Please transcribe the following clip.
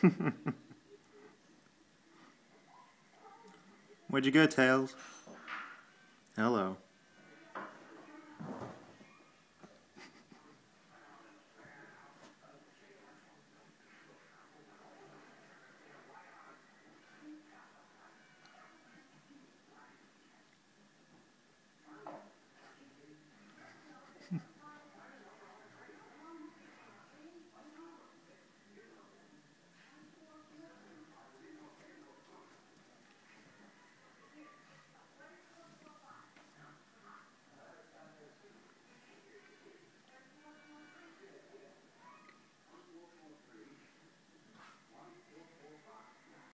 Where'd you go, Tails? Hello.